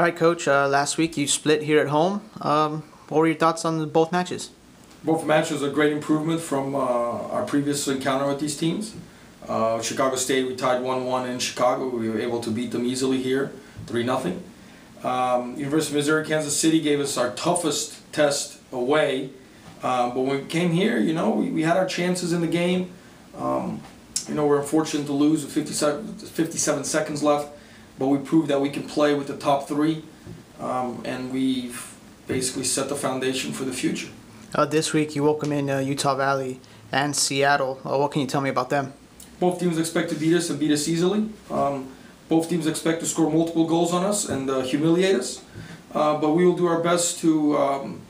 All right, Coach. Uh, last week you split here at home. Um, what were your thoughts on both matches? Both matches are great improvement from uh, our previous encounter with these teams. Uh, Chicago State, we tied 1-1 in Chicago. We were able to beat them easily here, 3-0. Um, University of Missouri, Kansas City gave us our toughest test away. Um, but when we came here, you know, we, we had our chances in the game. Um, you know, we're unfortunate to lose with 57, 57 seconds left, but we proved that we can play with the top three, um, and we've basically set the foundation for the future. Uh, this week you welcome in uh, Utah Valley and Seattle. Uh, what can you tell me about them? Both teams expect to beat us and beat us easily. Um, both teams expect to score multiple goals on us and uh, humiliate us, uh, but we will do our best to um,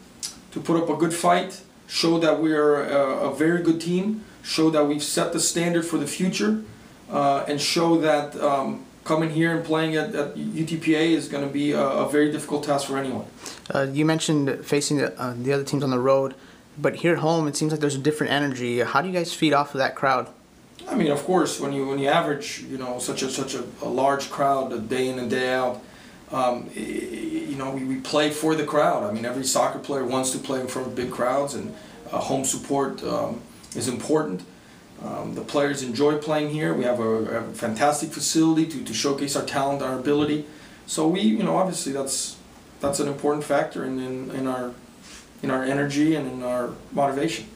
to put up a good fight, show that we're a, a very good team, show that we've set the standard for the future, uh, and show that um, coming here and playing at, at UTPA is going to be a, a, very difficult task for anyone. Uh, you mentioned facing the, uh, the other teams on the road, but here at home it seems like there's a different energy. How do you guys feed off of that crowd? I mean, of course, when you when you average, you know, such a such a, a large crowd, a day in and day out, um, you know, we, we play for the crowd. I mean, every soccer player wants to play in front of big crowds, and uh, home support um, is important. Um, the players enjoy playing here. We have a, a, fantastic facility to, to showcase our talent, our ability. So we, you know, obviously that's that's an important factor in, in, in our in our energy and in our motivation.